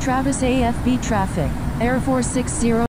Travis AFB traffic. Air Force 60.